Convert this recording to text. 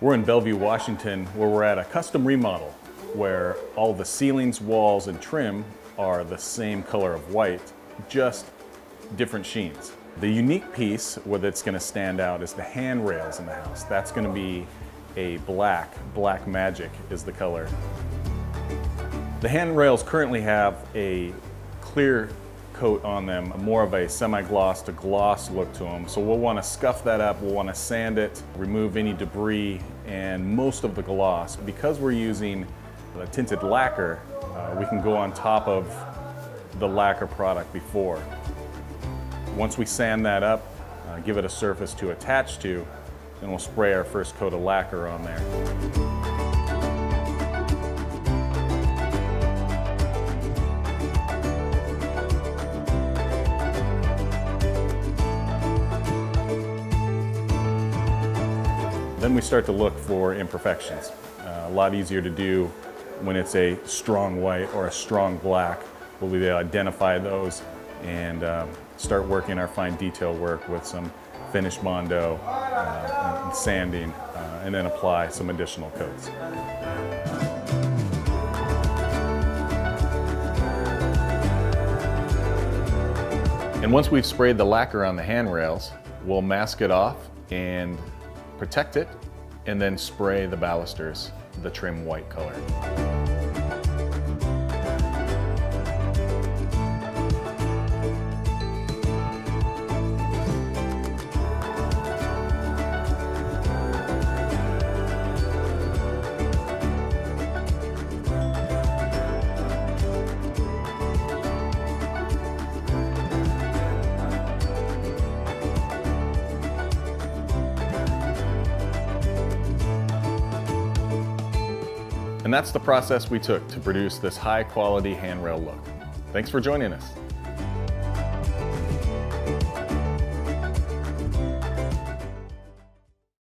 We're in Bellevue, Washington, where we're at a custom remodel where all the ceilings, walls, and trim are the same color of white, just different sheens. The unique piece where that's going to stand out is the handrails in the house. That's going to be a black, black magic is the color. The handrails currently have a clear coat on them, more of a semi-gloss to gloss look to them. So we'll want to scuff that up, we'll want to sand it, remove any debris and most of the gloss. Because we're using a tinted lacquer, uh, we can go on top of the lacquer product before. Once we sand that up, uh, give it a surface to attach to, then we'll spray our first coat of lacquer on there. Then we start to look for imperfections. Uh, a lot easier to do when it's a strong white or a strong black. We'll be able to identify those and uh, start working our fine detail work with some finish Bondo uh, and sanding uh, and then apply some additional coats. And once we've sprayed the lacquer on the handrails, we'll mask it off and protect it, and then spray the balusters the trim white color. And that's the process we took to produce this high quality handrail look. Thanks for joining us.